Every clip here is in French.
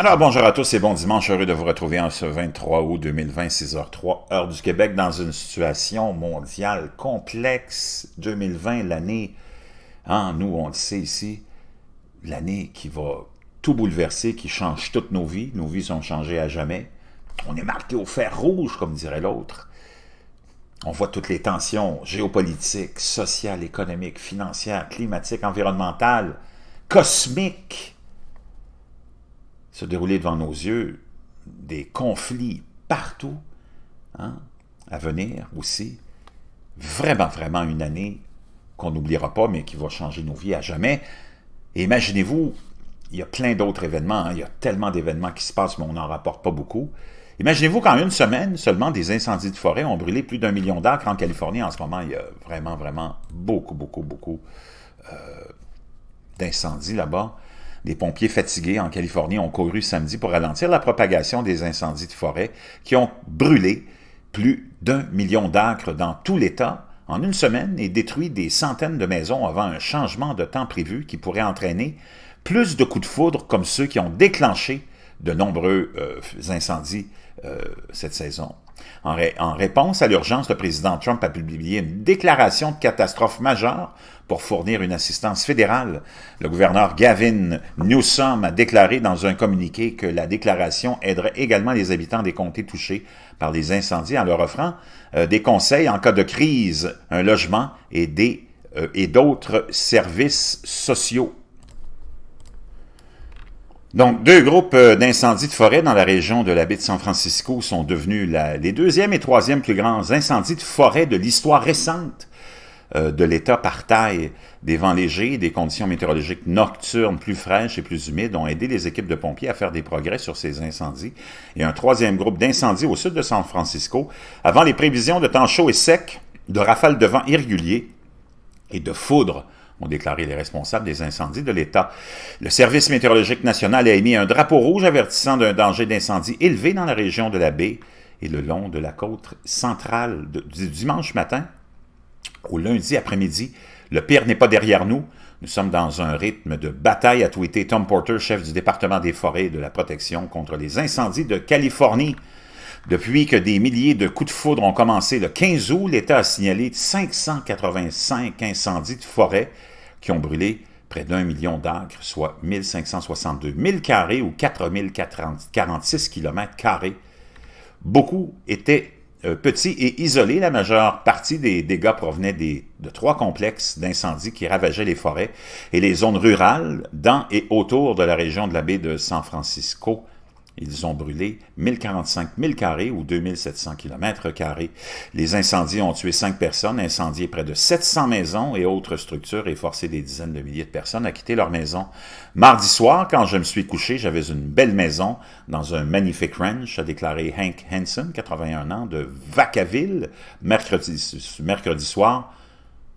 Alors, bonjour à tous et bon dimanche. Heureux de vous retrouver en ce 23 août 2020, 6h03, heure du Québec, dans une situation mondiale complexe. 2020, l'année, hein, nous, on le sait ici, l'année qui va tout bouleverser, qui change toutes nos vies. Nos vies sont changées à jamais. On est marqué au fer rouge, comme dirait l'autre. On voit toutes les tensions géopolitiques, sociales, économiques, financières, climatiques, environnementales, cosmiques se dérouler devant nos yeux, des conflits partout, hein, à venir aussi. Vraiment, vraiment une année qu'on n'oubliera pas, mais qui va changer nos vies à jamais. Et imaginez-vous, il y a plein d'autres événements, hein, il y a tellement d'événements qui se passent, mais on n'en rapporte pas beaucoup. Imaginez-vous qu'en une semaine, seulement des incendies de forêt ont brûlé plus d'un million d'acres en Californie. En ce moment, il y a vraiment, vraiment beaucoup, beaucoup, beaucoup euh, d'incendies là-bas. Des pompiers fatigués en Californie ont couru samedi pour ralentir la propagation des incendies de forêt qui ont brûlé plus d'un million d'acres dans tout l'État en une semaine et détruit des centaines de maisons avant un changement de temps prévu qui pourrait entraîner plus de coups de foudre comme ceux qui ont déclenché de nombreux euh, incendies euh, cette saison. En, réponse à l'urgence, le président Trump a publié une déclaration de catastrophe majeure pour fournir une assistance fédérale. Le gouverneur Gavin Newsom a déclaré dans un communiqué que la déclaration aiderait également les habitants des comtés touchés par les incendies en leur offrant euh, des conseils en cas de crise, un logement et euh, et d'autres services sociaux. Donc, deux groupes euh, d'incendies de forêt dans la région de la baie de San Francisco sont devenus les deuxièmes et troisièmes plus grands incendies de forêt de l'histoire récente euh, de l'État par taille. Des vents légers, des conditions météorologiques nocturnes plus fraîches et plus humides ont aidé les équipes de pompiers à faire des progrès sur ces incendies. Et un troisième groupe d'incendies au sud de San Francisco, avant les prévisions de temps chaud et sec, de rafales de vent irréguliers et de foudres ont déclaré les responsables des incendies de l'État. Le Service météorologique national a émis un drapeau rouge avertissant d'un danger d'incendie élevé dans la région de la baie et le long de la côte centrale du dimanche matin au lundi après-midi. Le pire n'est pas derrière nous. Nous sommes dans un rythme de bataille, a tweeté Tom Porter, chef du département des forêts et de la protection contre les incendies de Californie. Depuis que des milliers de coups de foudre ont commencé le 15 août, l'État a signalé 585 incendies de forêt qui ont brûlé près d'un million d'acres, soit 1562 000 carrés ou 4046 km carrés. Beaucoup étaient euh, petits et isolés. La majeure partie des dégâts provenaient de trois complexes d'incendies qui ravageaient les forêts et les zones rurales dans et autour de la région de la baie de San Francisco, ils ont brûlé 1045 000 carrés ou 2700 km carrés. Les incendies ont tué cinq personnes, incendié près de 700 maisons et autres structures et forcé des dizaines de milliers de personnes à quitter leur maison. Mardi soir, quand je me suis couché, j'avais une belle maison dans un magnifique ranch, a déclaré Hank Hansen, 81 ans, de Vacaville, mercredi, mercredi soir.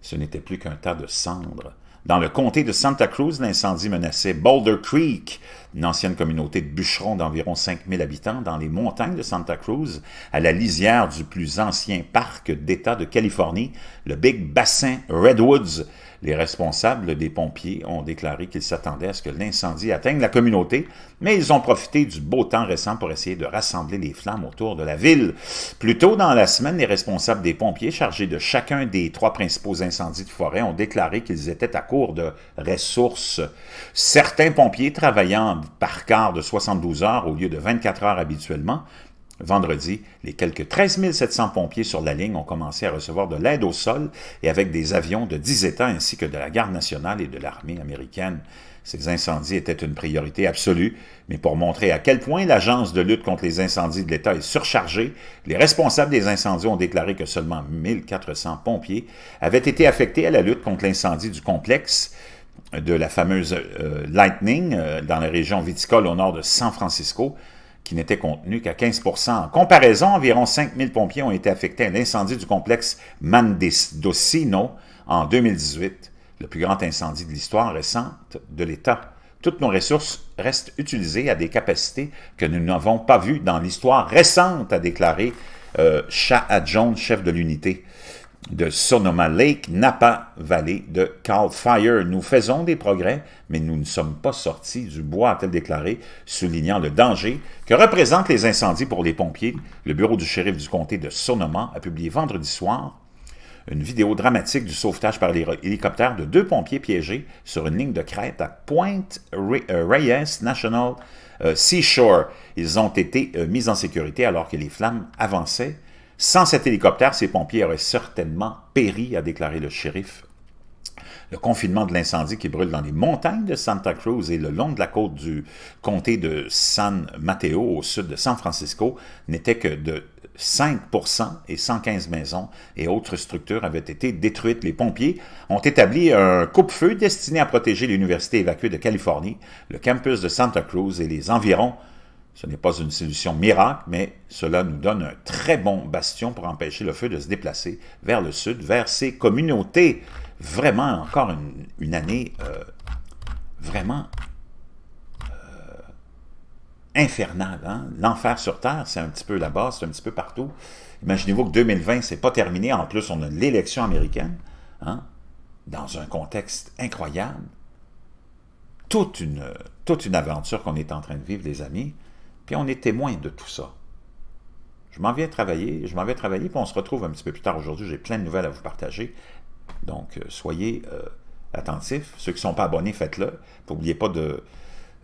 Ce n'était plus qu'un tas de cendres. Dans le comté de Santa Cruz, l'incendie menaçait Boulder Creek, une ancienne communauté de bûcherons d'environ 5000 habitants dans les montagnes de Santa Cruz, à la lisière du plus ancien parc d'État de Californie, le Big Bassin Redwoods. Les responsables des pompiers ont déclaré qu'ils s'attendaient à ce que l'incendie atteigne la communauté, mais ils ont profité du beau temps récent pour essayer de rassembler les flammes autour de la ville. Plus tôt dans la semaine, les responsables des pompiers chargés de chacun des trois principaux incendies de forêt ont déclaré qu'ils étaient à court de ressources. Certains pompiers travaillant par quart de 72 heures au lieu de 24 heures habituellement. Vendredi, les quelques 13 700 pompiers sur la ligne ont commencé à recevoir de l'aide au sol et avec des avions de 10 États ainsi que de la garde nationale et de l'armée américaine. Ces incendies étaient une priorité absolue, mais pour montrer à quel point l'Agence de lutte contre les incendies de l'État est surchargée, les responsables des incendies ont déclaré que seulement 1400 pompiers avaient été affectés à la lutte contre l'incendie du complexe de la fameuse euh, Lightning euh, dans la région viticole au nord de San Francisco, qui n'était contenu qu'à 15% En comparaison, environ 5000 pompiers ont été affectés à l'incendie du complexe Mandesino en 2018, le plus grand incendie de l'histoire récente de l'État. Toutes nos ressources restent utilisées à des capacités que nous n'avons pas vues dans l'histoire récente, a déclaré euh, Shah Jones, chef de l'unité. De Sonoma Lake, Napa Valley de Cal Fire. Nous faisons des progrès, mais nous ne sommes pas sortis du bois, a-t-elle déclaré, soulignant le danger que représentent les incendies pour les pompiers. Le bureau du shérif du comté de Sonoma a publié vendredi soir une vidéo dramatique du sauvetage par hélicoptère de deux pompiers piégés sur une ligne de crête à Point euh, Reyes National euh, Seashore. Ils ont été euh, mis en sécurité alors que les flammes avançaient. Sans cet hélicoptère, ces pompiers auraient certainement péri, a déclaré le shérif. Le confinement de l'incendie qui brûle dans les montagnes de Santa Cruz et le long de la côte du comté de San Mateo, au sud de San Francisco, n'était que de 5% et 115 maisons et autres structures avaient été détruites. Les pompiers ont établi un coupe-feu destiné à protéger l'université évacuée de Californie, le campus de Santa Cruz et les environs ce n'est pas une solution miracle, mais cela nous donne un très bon bastion pour empêcher le feu de se déplacer vers le sud, vers ces communautés. Vraiment, encore une, année euh, vraiment euh, infernale. Hein? L'enfer sur Terre, c'est un petit peu là-bas, c'est un petit peu partout. Imaginez-vous que 2020, c'est pas terminé. En plus, on a l'élection américaine, hein? dans un contexte incroyable. Toute une, toute une aventure qu'on est en train de vivre, les amis. Puis on est témoin de tout ça. Je m'en viens travailler, je m'en vais travailler, puis on se retrouve un petit peu plus tard aujourd'hui. J'ai plein de nouvelles à vous partager. Donc, euh, soyez euh, attentifs. Ceux qui ne sont pas abonnés, faites-le. N'oubliez pas de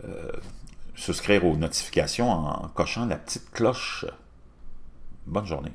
euh, souscrire aux notifications en cochant la petite cloche. Bonne journée.